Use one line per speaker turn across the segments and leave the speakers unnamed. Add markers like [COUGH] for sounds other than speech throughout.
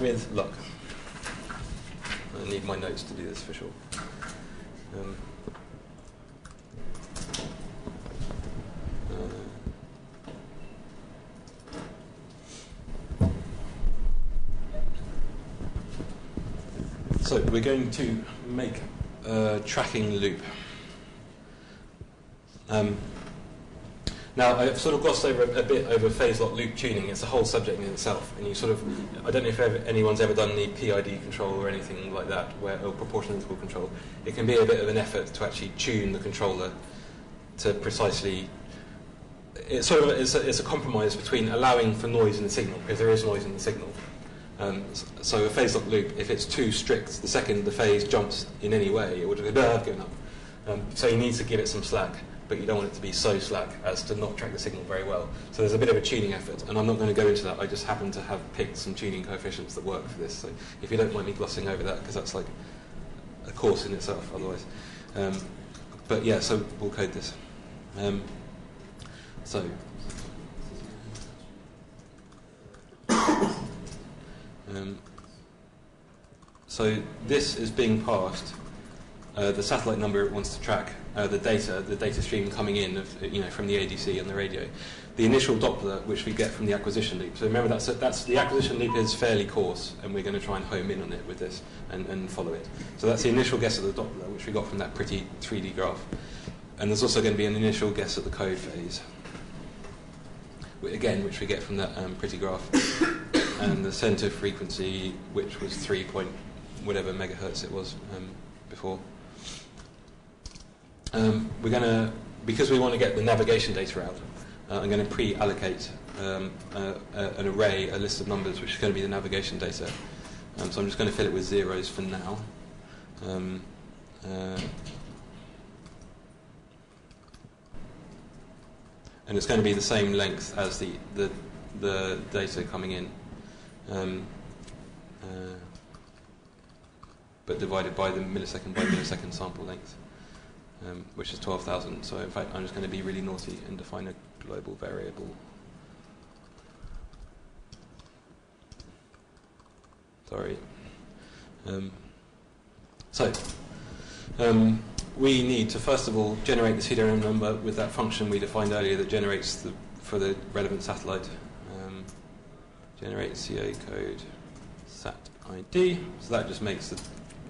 with luck. I need my notes to do this for sure. Um, So we're going to make a tracking loop. Um, now, I've sort of glossed over a, a, bit over phase lock loop tuning. It's a whole subject in itself. And you sort of, I don't know if ever, anyone's ever done the PID control or anything like that, where, or proportional integral control. It can be a bit of an effort to actually tune the controller to precisely. It's sort of it's a, it's a compromise between allowing for noise in the signal, because there is noise in the signal, um, so a phase lock loop, if it's too strict, the second the phase jumps in any way, it would have given up. Um, so you need to give it some slack, but you don't want it to be so slack as to not track the signal very well. So there's a bit of a tuning effort, and I'm not going to go into that. I just happen to have picked some tuning coefficients that work for this. So if you don't mind me glossing over that, because that's like a course in itself otherwise. Um, but yeah, so we'll code this. Um, so [COUGHS] Um, so this is being passed. Uh, the satellite number it wants to track uh, the data, the data stream coming in of, you know, from the ADC and the radio. The initial Doppler, which we get from the acquisition loop. So remember, that's, that's the acquisition loop is fairly coarse, and we're going to try and home in on it with this and, and follow it. So that's the initial guess of the Doppler, which we got from that pretty 3D graph. And there's also going to be an initial guess at the code phase, again, which we get from that um, pretty graph [COUGHS] and the center frequency, which was 3 point whatever megahertz it was um, before. Um, we're going to, because we want to get the navigation data out, uh, I'm going to pre-allocate um, uh, uh, an array, a list of numbers, which is going to be the navigation data. Um, so I'm just going to fill it with zeros for now. Um, uh, and it's going to be the same length as the, the, the data coming in um, uh, but divided by the millisecond by millisecond sample length, um, which is 12,000. So in fact, I'm just going to be really naughty and define a global variable. Sorry. Um, so, um, we need to first of all generate the CDRM number with that function we defined earlier that generates the, for the relevant satellite generate CA code sat ID. So that just makes the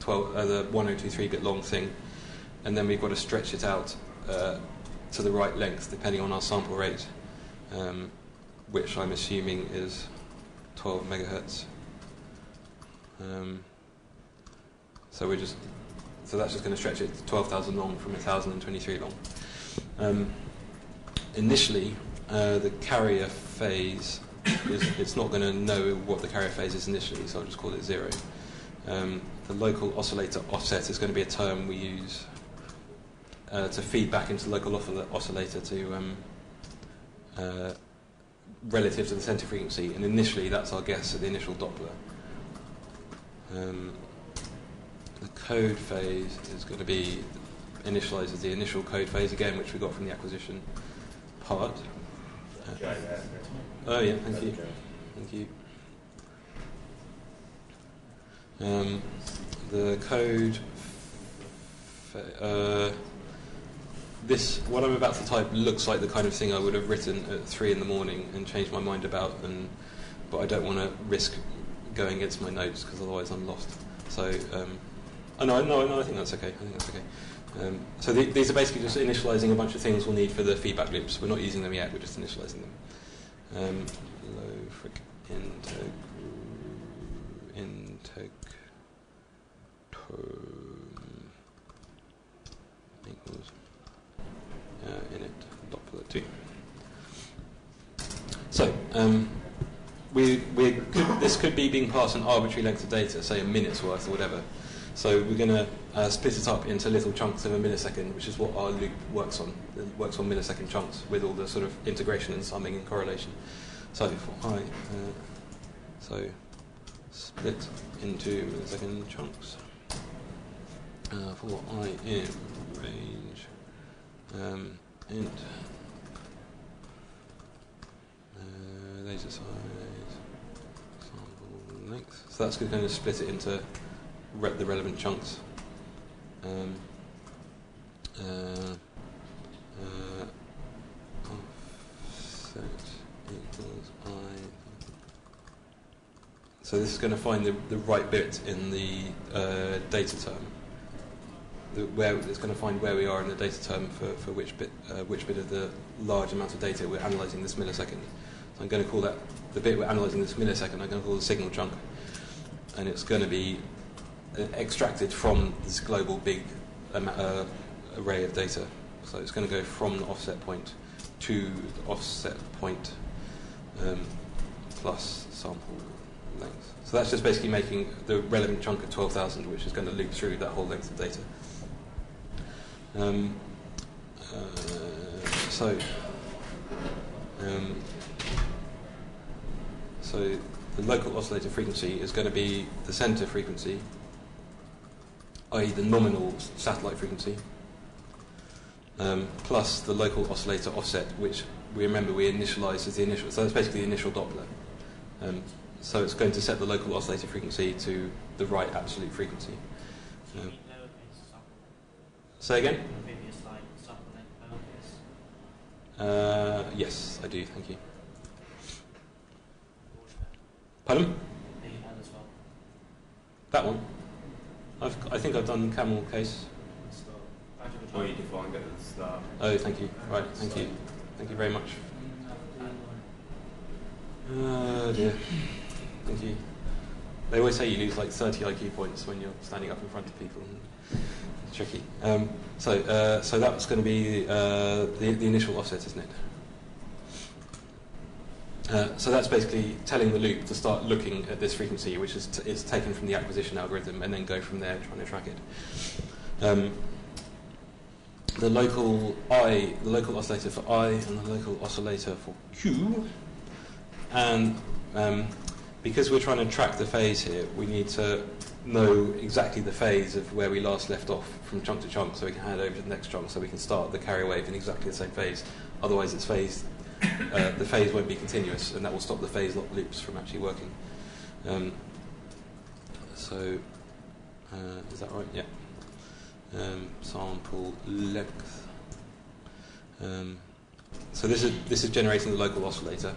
12, uh, the 1023 bit long thing, and then we've got to stretch it out uh, to the right length depending on our sample rate, um, which I'm assuming is 12 megahertz. Um, so we're just so that's just going to stretch it to 12,000 long from 1,023 long. Um, initially, uh, the carrier phase is, it's not going to know what the carrier phase is initially, so I'll just call it zero. Um, the local oscillator offset is going to be a term we use uh, to feed back into the local oscillator to um, uh, relative to the center frequency, and initially that's our guess at the initial Doppler. Um, the code phase is going to be initialized as the initial code phase again, which we got from the acquisition part. Uh, Oh yeah, thank you. Thank you. Um, the code. Uh, this what I'm about to type looks like the kind of thing I would have written at three in the morning and changed my mind about, and but I don't want to risk going against my notes because otherwise I'm lost. So, um, oh no, no, no, I think that's okay. I think that's okay. Um, so the, these are basically just initializing a bunch of things we'll need for the feedback loops. We're not using them yet. We're just initializing them um, low fric integ integ equals uh, init Doppler 2. So, um, we, we could, this could be being passed an arbitrary length of data, say a minute's worth or whatever. So we're going to uh, split it up into little chunks of a millisecond, which is what our loop works on. It works on millisecond chunks with all the sort of integration and summing and correlation. So for i, uh, so split into millisecond chunks. Uh, for i in range um, int uh, laser size sample length So that's going to split it into re- the relevant chunks. Um, uh, uh, offset equals i. So this is going to find the, the right bit in the uh, data term. The, where it's going to find where we are in the data term for, for which bit uh, which bit of the large amount of data we're analysing this millisecond. I'm going to call that the bit we're analysing this millisecond. I'm going to call the signal chunk, and it's going to be uh, extracted from this global big uh, array of data. So it's going to go from the offset point to the offset point um, plus sample length. So that's just basically making the relevant chunk of 12,000, which is going to loop through that whole length of data. Um, uh, so, um, so the local oscillator frequency is going to be the center frequency, i.e. the nominal satellite frequency, um, plus the local oscillator offset, which we remember we initialized as the initial, so that's basically the initial Doppler. Um, so it's going to set the local oscillator frequency to the right absolute frequency. Um, say again? Uh, yes, I do, thank you. Pardon? That one? I've, I think I've done camel case.
Or you defined it as star.
Oh, thank you. Right, thank you. Thank you very much. Oh dear. Thank you. They always say you lose like 30 IQ points when you're standing up in front of people. It's tricky. Um, so, uh, so that's going to be uh, the, the initial offset, isn't it? Uh, so that's basically telling the loop to start looking at this frequency, which is, t- is taken from the acquisition algorithm, and then go from there trying to track it. Um, the local I, the local oscillator for I, and the local oscillator for Q. And um, because we're trying to track the phase here, we need to know exactly the phase of where we last left off from chunk to chunk, so we can hand over to the next chunk, so we can start the carrier wave in exactly the same phase. Otherwise, its phase, uh, the phase won't be continuous, and that will stop the phase lock loops from actually working. Um, so, uh, is that right? Yeah um, sample length. Um, so this is this is generating the local oscillator.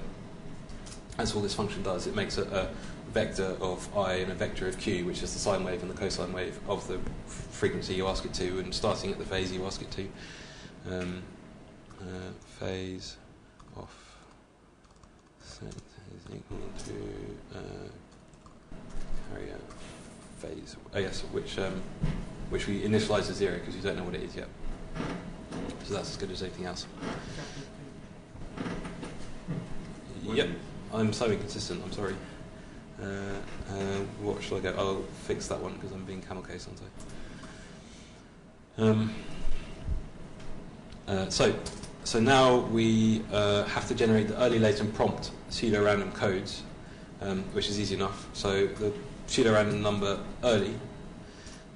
That's all this function does. It makes a, a, vector of i and a vector of q, which is the sine wave and the cosine wave of the frequency you ask it to, and starting at the phase you ask it to. Um, uh, phase set is equal to uh, carrier phase. Yes, which um, which we initialize as zero because we don't know what it is yet. So that's as good as anything else. Yep, I'm so inconsistent, I'm sorry. Uh, uh, what shall I go? I'll fix that one because I'm being camel case, aren't I? Um, uh, so, so now we uh, have to generate the early, late, and prompt pseudo-random codes, um, which is easy enough. So the pseudo-random number early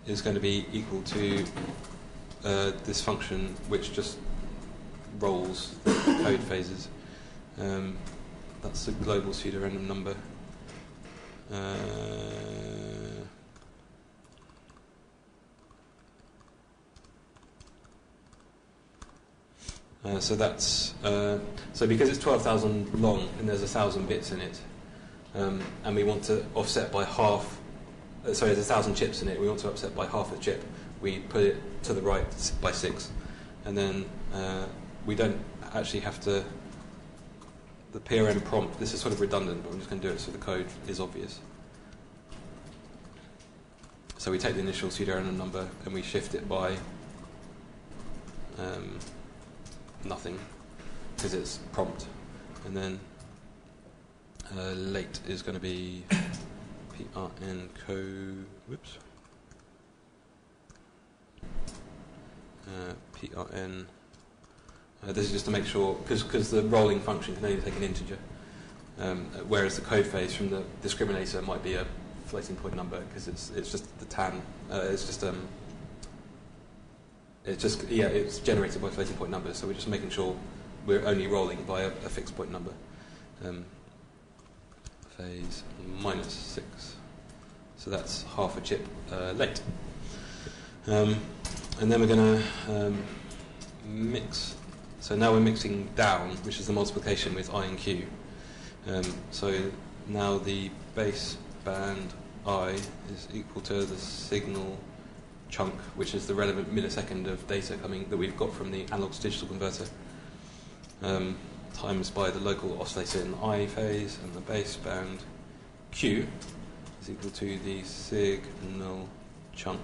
is going to be equal to uh, this function which just rolls [COUGHS] code phases. Um, that's the global pseudo-random number. Uh, uh, so that's uh, so because it's 12,000 long and there's a thousand bits in it, um, and we want to offset by half uh, sorry, there's a thousand chips in it. We want to offset by half a chip. We put it to the right by six, and then uh, we don't actually have to. The PRN prompt. This is sort of redundant, but I'm just going to do it so the code is obvious. So we take the initial pseudo-random number and we shift it by um, nothing because it's prompt, and then uh, late is going to be PRN co. Whoops. Uh, PRN. Uh, this is just to make sure, because the rolling function can only take an integer, um, whereas the code phase from the discriminator might be a floating point number because it's it's just the tan. Uh, it's just um. It's just yeah, it's generated by floating point numbers. So we're just making sure we're only rolling by a, a fixed point number. Um, phase minus 6. So that's half a chip uh, late. Um, and then we're going to um, mix. So now we're mixing down, which is the multiplication with I and Q. Um, so now the base band I is equal to the signal chunk, which is the relevant millisecond of data coming that we've got from the analog to digital converter, um, times by the local oscillator in I phase, and the baseband Q is equal to the signal chunk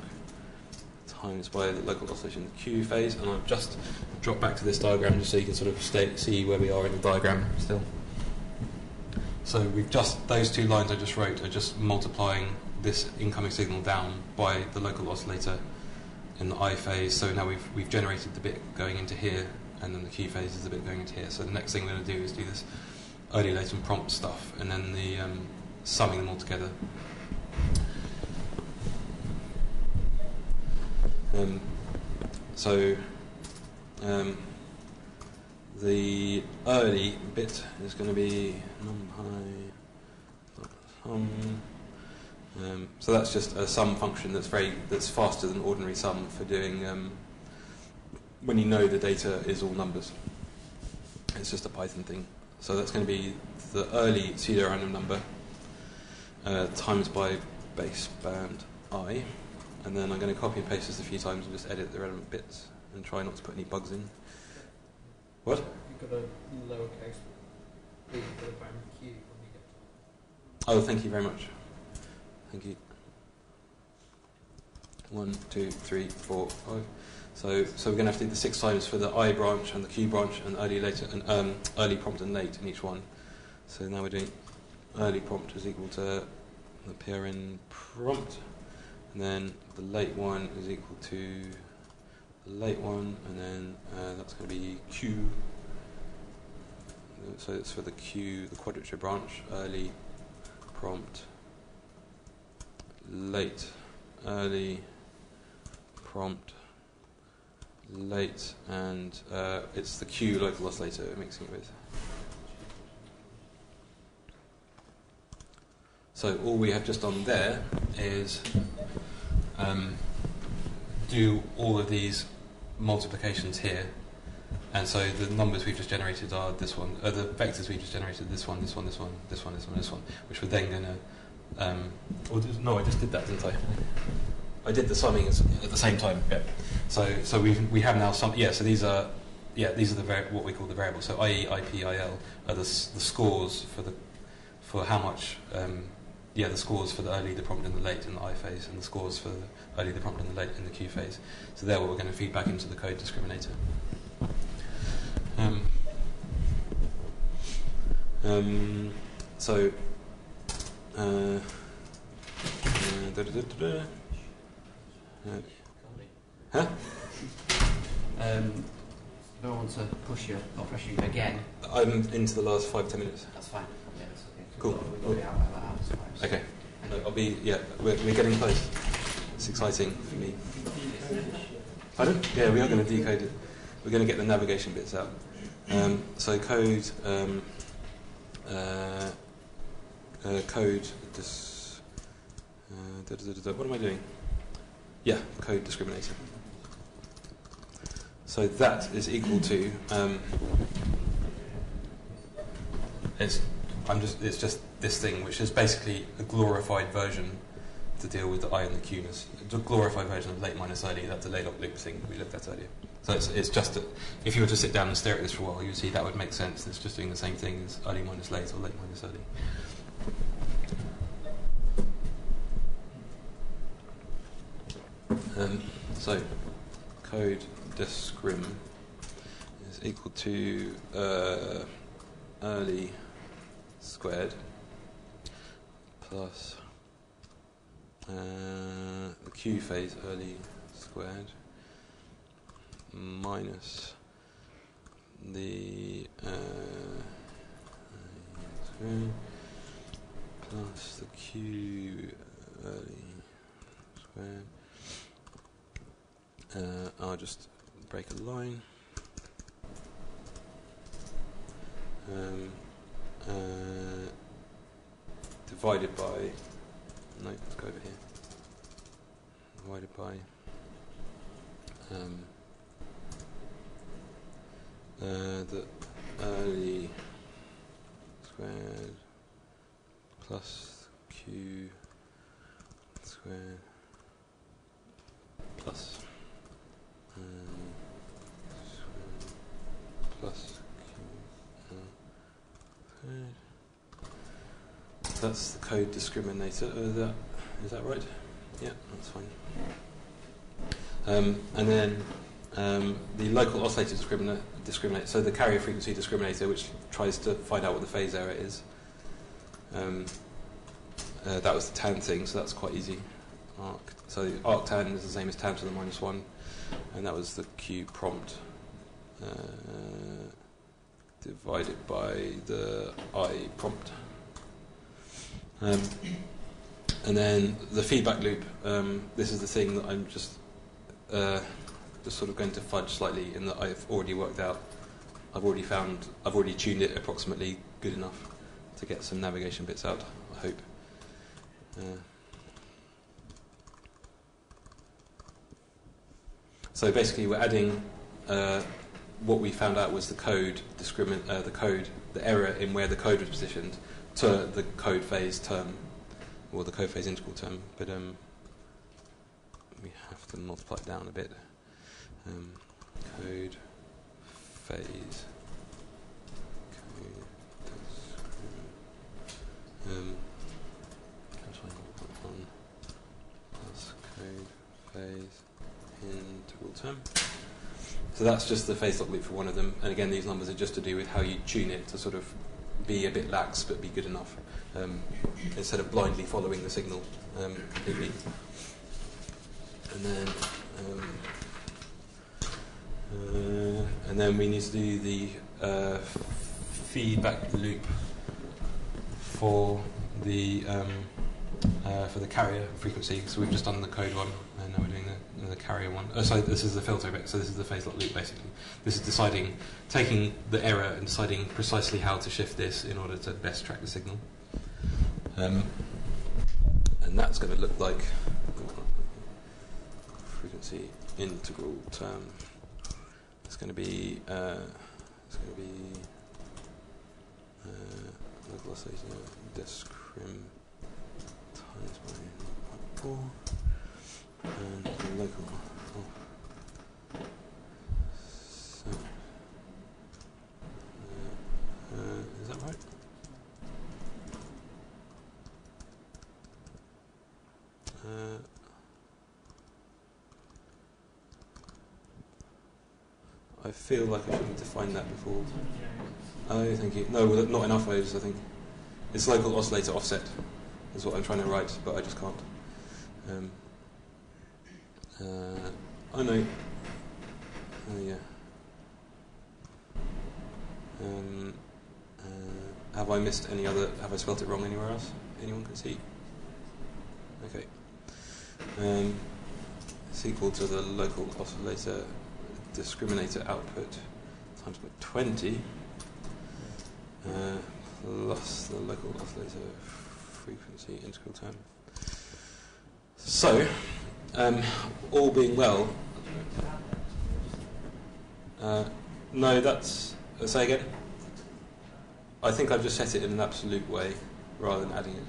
times by the local oscillation in the Q phase. And I've just dropped back to this diagram just so you can sort of stay, see where we are in the diagram still. So we've just those two lines I just wrote are just multiplying this incoming signal down by the local oscillator in the I phase. So now we've we've generated the bit going into here, and then the Q phase is the bit going into here. So the next thing we're going to do is do this early, late, and prompt stuff, and then the um, summing them all together. Um, so um, the early bit is going to be numpy. Um, so that's just a sum function that's very that's faster than ordinary sum for doing um, when you know the data is all numbers. It's just a Python thing. So that's going to be the early pseudo random number uh, times by base band i, and then I'm going to copy and paste this a few times and just edit the relevant bits and try not to put any bugs in. What?
You've got a lowercase b for the band Q when you get to
Oh, thank you very much. Thank you. One, two, three, four, five. So, so we're going to have to do the six times for the I branch and the Q branch and early, later, and um, early prompt and late in each one. So now we're doing early prompt is equal to the PRN prompt, and then the late one is equal to the late one, and then uh, that's going to be Q. So it's for the Q, the quadrature branch, early prompt, late, early, prompt, late, and uh, it's the Q local oscillator we're mixing it with. So all we have just done there is um, do all of these multiplications here. And so the numbers we've just generated are this one, uh, the vectors we've just generated, this one, this one, this one, this one, this one, this one, which we're then going to. Um, no, I just did that, didn't I? I did the summing at the same time. Yeah. So so we we have now some. Yeah. So these are yeah these are the vari- what we call the variables. So IE, IP, IL are the the scores for the for how much. Um, yeah, the scores for the early, the prompt, and the late in the I phase, and the scores for the early, the prompt, and the late in the Q phase. So they're what we're going to feed back into the code discriminator. Um, um, so, uh, uh, huh?
Um, don't want to push you or pressure you again.
I'm into the last five ten minutes.
That's fine. Yeah, that's okay.
Cool.
We've got, we've got it out by that hours, so-
Okay. I'll be yeah. We're, we're getting close. It's exciting for me. Pardon? Yeah, we are going to decode it. We're going to get the navigation bits out. Um, so code, um, uh, uh, code. Dis, uh, da, da, da, what am I doing? Yeah, code discriminator. So that is equal to. Um, it's I'm just it's just this thing, which is basically a glorified version to deal with the I and the Qness. A glorified version of late minus early, that delay lock loop thing we looked at earlier. So it's, it's just, that if you were to sit down and stare at this for a while, you'd see that would make sense. It's just doing the same thing as early minus late or late minus early. Um, so, code discrim is equal to uh, early squared plus uh, the Q phase early squared minus the uh, plus the Q early squared. Uh, I'll just break a line. Um, uh, divided by no, let's go over here. Divided by um, uh, the early squared plus q squared plus um, squared plus q. That's the code discriminator. Uh, that is that right? Yeah, that's fine. Um, and then um, the local oscillator discriminator, discriminator, so the carrier frequency discriminator, which tries to find out what the phase error is. Um, uh, that was the tan thing, so that's quite easy. Arc. So arc tan is the same as tan to the minus one, and that was the Q prompt uh, divided by the I prompt. Um, and then the feedback loop. Um, this is the thing that I'm just uh, just sort of going to fudge slightly in that I've already worked out. I've already found. I've already tuned it approximately good enough to get some navigation bits out. I hope. Uh, so basically, we're adding. Uh, what we found out was the code discrimin- uh, the code, the error in where the code was positioned to the code phase term, or the code phase integral term, but um, we have to multiply it down a bit. Um, code phase. Code um, plus code phase integral term. So that's just the phase lock loop for one of them. And again, these numbers are just to do with how you tune it to sort of be a bit lax but be good enough um, instead of blindly following the signal um, completely. And then, um, uh, and then we need to do the uh, feedback loop for the um, uh, for the carrier frequency. So we've just done the code one, and now we're doing the, carrier one. Oh, so this is the filter bit. So this is the phase lock loop basically. This is deciding, taking the error and deciding precisely how to shift this in order to best track the signal. Um, and that's going to look like frequency integral term. It's going to be uh, it's going to be uh, local oscillator discrim times by 4 and uh, is that right? Uh, I feel like I should have defined that before. Oh, thank you. No, not enough waves, I think. It's local oscillator offset, is what I'm trying to write, but I just can't. Um, uh, oh no. Oh yeah. Um, uh, have I missed any other? Have I spelt it wrong anywhere else? Anyone can see? Okay. Um, it's equal to the local oscillator discriminator output times by 20 uh, plus the local oscillator frequency integral term. So, um, all being well, uh, no, that's. Uh, say again? I think I've just set it in an absolute way rather than adding it.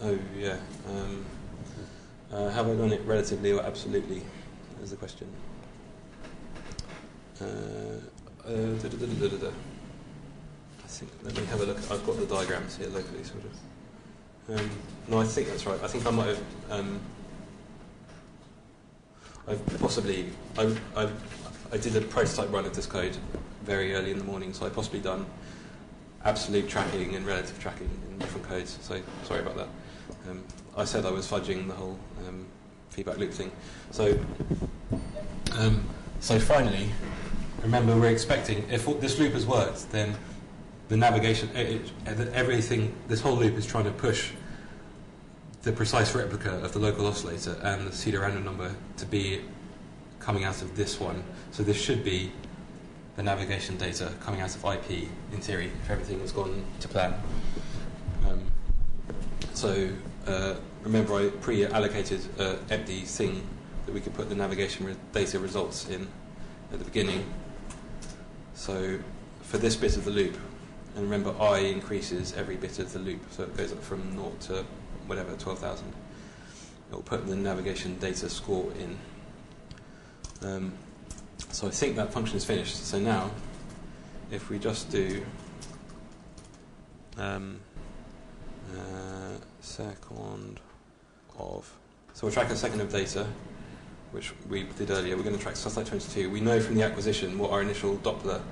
Oh, yeah. Um, uh, have I done it relatively or absolutely? Is the question. Uh, uh. I think. Let me have a look. I've got the diagrams here locally, sort of. Um, no, I think that's right. I think I might have. Um, I've possibly. I, I, I did a prototype run of this code very early in the morning, so I've possibly done absolute tracking and relative tracking in different codes. So sorry about that. Um, I said I was fudging the whole um, feedback loop thing. So, um, so finally, remember we're expecting if this loop has worked, then the navigation, it, it, everything, this whole loop is trying to push the precise replica of the local oscillator and the pseudo random number to be coming out of this one. So this should be the navigation data coming out of IP in theory if everything has gone to plan. Um, so uh, remember I pre-allocated an empty thing that we could put the navigation re- data results in at the beginning. So for this bit of the loop, and remember i increases every bit of the loop, so it goes up from 0 to whatever, 12,000. It will put the navigation data score in. Um, so I think that function is finished. So now, if we just do um, uh, second of, so we'll track a second of data, which we did earlier. We're going to track satellite 22. We know from the acquisition what our initial Doppler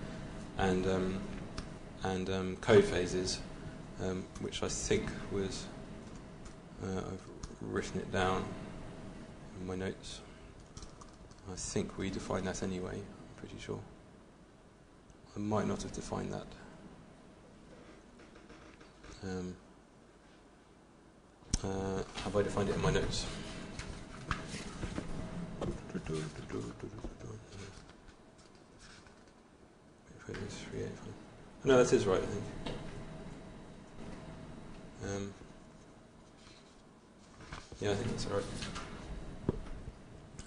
and um, and um, code phases, um, which I think was uh, I've written it down in my notes. I think we defined that anyway. I'm pretty sure. I might not have defined that. Um, uh, have I defined it in my notes? No, that is right, I think. Um, yeah, I think that's right.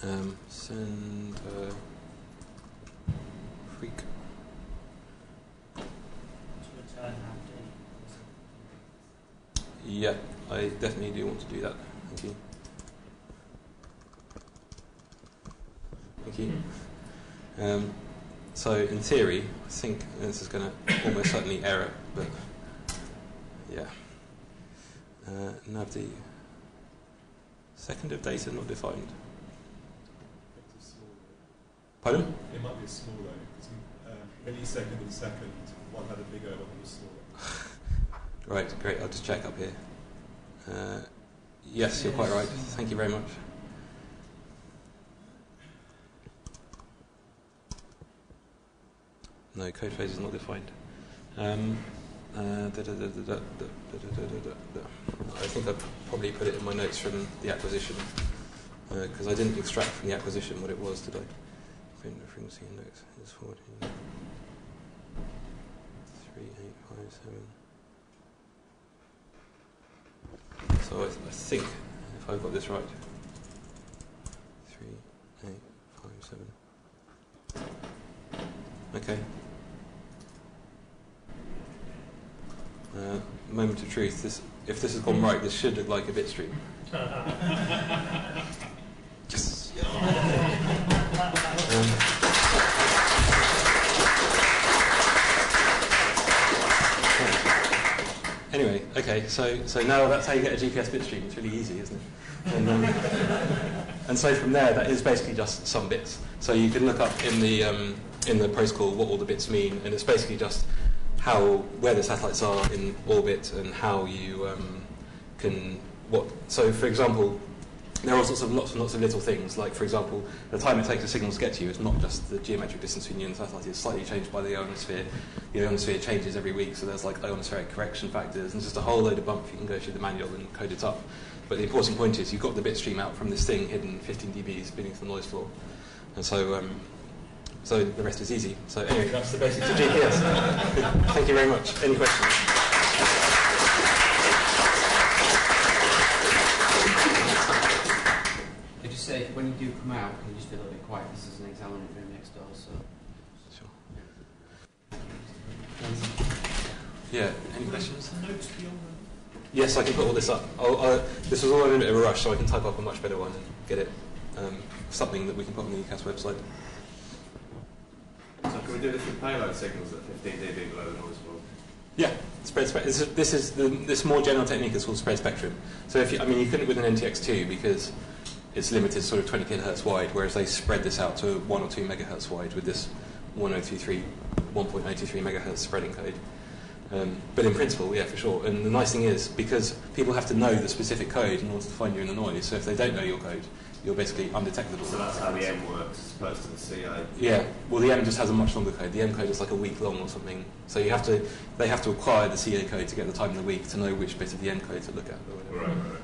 Um, send uh, freak. Yeah, I definitely do want to do that. Thank you. Thank you. Um, so, in theory, I think this is going to almost certainly error, but yeah. Uh, navd second of data not defined.
It's a small though.
Pardon?
It might be a small because um, millisecond and second, one had a bigger, one was smaller.
Right, great. I'll just check up here. Uh, yes, you're quite right. Thank you very much. No, code phase is not defined. Um, I think I probably put it in my notes from the acquisition because uh, I didn't extract from the acquisition what it was, did I? Index is 3857. So I, I think, if I've got this right, 3857. Okay. Uh, moment of truth. This, if this has gone right, this should look like a bit stream. Um, Anyway, okay, so, so now that's how you get a GPS bitstream. It's really easy, isn't it? And, um, and so from there, that is basically just some bits. So you can look up in the, um, in the protocol what all the bits mean, and it's basically just how, where the satellites are in orbit and how you um, can, what, so for example, there are sorts of lots and lots of little things, like for example, the time it takes a signal to get to you is not just the geometric distance between you and the satellite, it's slightly changed by the ionosphere. The ionosphere changes every week, so there's like ionospheric correction factors, and just a whole load of bump you can go through the manual and code it up. But the important point is you've got the bit stream out from this thing hidden 15 dBs beneath the noise floor. And so, um, so the rest is easy. So anyway, that's the basics [LAUGHS] of GPS. Thank you very much. Any questions?
Did you say when you do come out, can you just be a little bit quiet? This is an examining room next door, so.
Sure. Yeah, any questions?
Notes beyond
Yes, I can put all this up. I'll, i this was all in a bit of a rush, so I can type up a much better one and get it um, something that we can put on the UKHAS website.
So can we do this with payload signals at 15 dB below the noise floor?
Yeah, spread spectrum. This is, this is the, this more general technique is called spread spectrum. So if you, I mean, you couldn't with an NTX2 because it's limited sort of 20 kilohertz wide, whereas they spread this out to one or two megahertz wide with this 1023, 1.023 megahertz spreading code. Um, but in principle, yeah, for sure. And the nice thing is, because people have to know the specific code in order to find you in the noise, so if they don't know your code, you're basically undetectable.
So that's how the M works as opposed to the CA.
Yeah, well, the M just has a much longer code. The M code is like a week long or something. So you have to, they have to acquire the CA code to get the time in the week to know which bit of the M code to look at. Or whatever.
Right, right.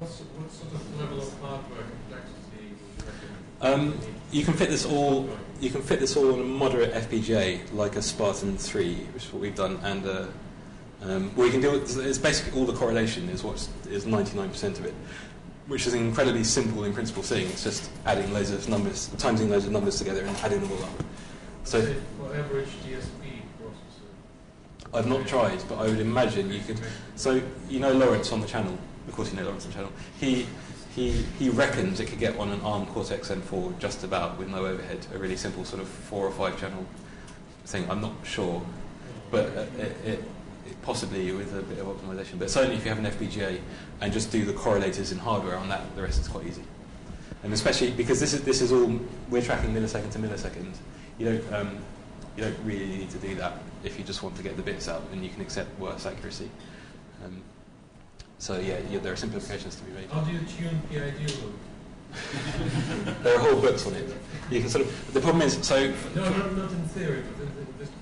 What's, what sort of level of hardware complexity you?
Um, you can fit this all. You can fit this all on a moderate FPGA, like a Spartan 3, which is what we've done, and uh, um, well, you can do it. It's basically all the correlation is what is 99% of it, which is an incredibly simple in principle thing. It's just adding loads of numbers, timesing loads of numbers together, and adding them all up. So
For average DSP processor.
I've not tried, but I would imagine you could. So you know Lawrence on the channel. Of course, you know Lawrence on the channel. He he he reckons it could get on an ARM Cortex M4 just about with no overhead, a really simple sort of four or five channel thing. I'm not sure, but uh, it, it possibly with a bit of optimization. But certainly, if you have an FPGA and just do the correlators in hardware on that, the rest is quite easy. And especially because this is this is all we're tracking millisecond to millisecond. You don't um, you don't really need to do that if you just want to get the bits out, and you can accept worse accuracy. Um, so yeah, yeah, there are simplifications to be made.
How do you tune PID loop? [LAUGHS]
There are whole books on it. You can sort of. The problem is, so.
No, not, not in theory, but in, in this particular case.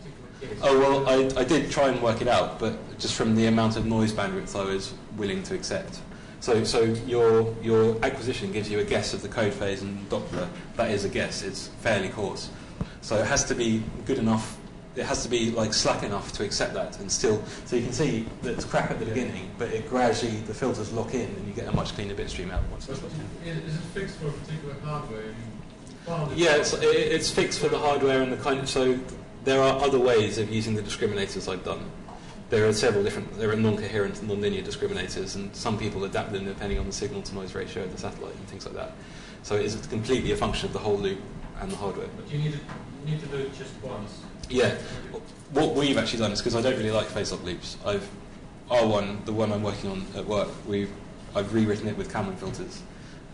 Oh well, I, I did try and work it out, but just from the amount of noise bandwidth I was willing to accept. So so your your acquisition gives you a guess of the code phase and Doppler. That is a guess. It's fairly coarse. So it has to be good enough. It has to be like slack enough to accept that, and still. So you can see that it's crap at the beginning, but it gradually the filters lock in, and you get a much cleaner bit stream out once it's
is, is it fixed for a particular hardware? You
Yeah, it's, it- it's fixed for the hardware and the kind of, so there are other ways of using the discriminators I've done. There are several different, there are non-coherent and non-linear discriminators and some people adapt them depending on the signal to noise ratio of the satellite and things like that. So it is completely a function of the whole loop and the hardware.
But you need to, need to do it just once.
Yeah, what we've actually done is because I don't really like phase-lock loops. I've R1, the one I'm working on at work, we've I've rewritten it with Kalman filters,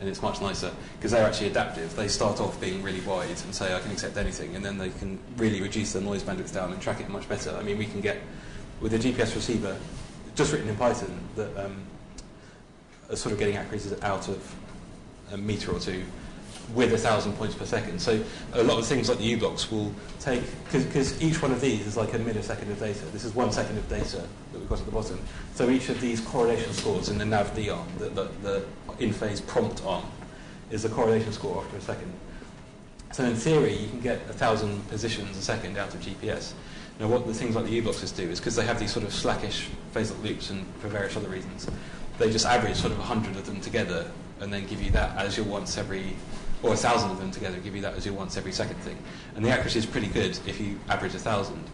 and it's much nicer because they're actually adaptive. They start off being really wide and say I can accept anything, and then they can really reduce the noise bandwidth down and track it much better. I mean, we can get with a GPS receiver, just written in Python, that um, are sort of getting accuracies out of a meter or two with a thousand points per second. So a lot of things like the u-blox will take, because each one of these is like a millisecond of data. This is one second of data that we've got at the bottom. So each of these correlation scores in the NAVD arm, the, the, the in-phase prompt arm, is the correlation score after a second. So in theory, you can get a thousand positions a second out of GPS. Now what the things like the u-bloxes do is because they have these sort of slackish phase-lock loops and for various other reasons, they just average sort of a hundred of them together and then give you that as your once every or a thousand of them together give you that as your once every second thing. And the accuracy is pretty good if you average a thousand.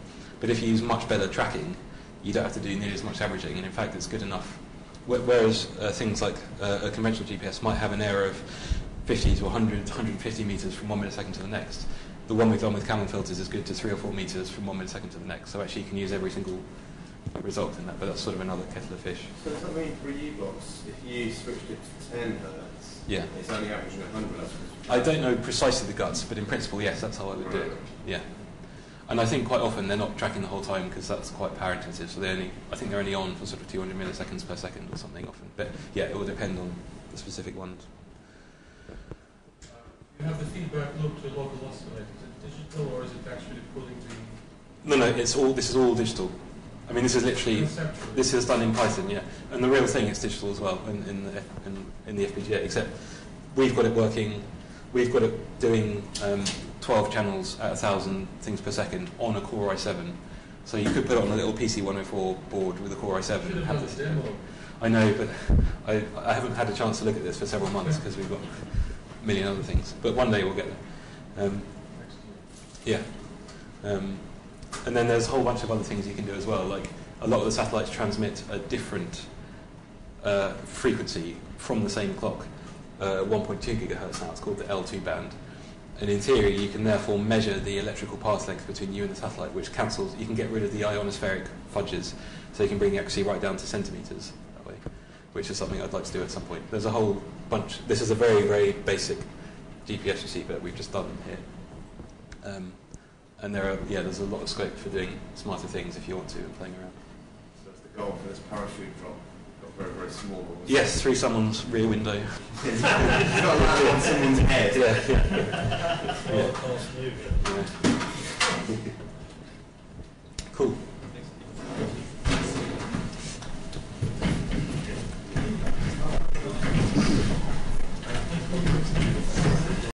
But if you use much better tracking, you don't have to do nearly as much averaging, and in fact, it's good enough. Whereas uh, things like uh, a conventional GPS might have an error of 50 to 100, 150 meters from one millisecond to the next. The one we've done with Kalman filters is good to three or four meters from one millisecond to the next. So actually, you can use every single result in that. But that's sort of another kettle of fish.
So does that mean for u-blox, if you switched it to 10 hertz,
Yeah.
it's only averaging 100 hertz?
I don't know precisely the guts, but in principle, yes, that's how I would do it. Yeah. And I think quite often they're not tracking the whole time because that's quite power intensive. So they only, I think they're only on for sort of 200 milliseconds per second or something often. But yeah, it will depend on the specific ones.
You have the feedback loop to local oscillator. Is it digital or is it actually pulling the
No, no, it's all. This is all digital. I mean, this is literally. This is done in Python, yeah. And the real thing is digital as well in, in, the, in, in the FPGA, except we've got it working, we've got it doing um, 12 channels at 1,000 things per second on a Core i7. So you could put it on a little PC104 board with a Core i7
Should
and
have
have this.
demo.
I know, but I, I haven't had a chance to look at this for several months [LAUGHS] because we've got a million other things. But one day we'll get there. Um, yeah. Um, and then there's a whole bunch of other things you can do as well. Like a lot of the satellites transmit a different uh, frequency from the same clock, uh, 1.2 gigahertz now. It's called the L2 band. And in theory, you can therefore measure the electrical path length between you and the satellite, which cancels. You can get rid of the ionospheric fudges, so you can bring the accuracy right down to centimeters that way, which is something I'd like to do at some point. There's a whole bunch. This is a very, very basic GPS receiver we've just done here. Um, and there are, yeah, there's a lot of scope for doing smarter things if you want to and playing around.
So it's the goal for this parachute drop, got very, very small.
Yes, through someone's rear window.
it's [LAUGHS] [LAUGHS] got to land on someone's head.
Yeah, yeah,
Of course, moving.
yeah. cool.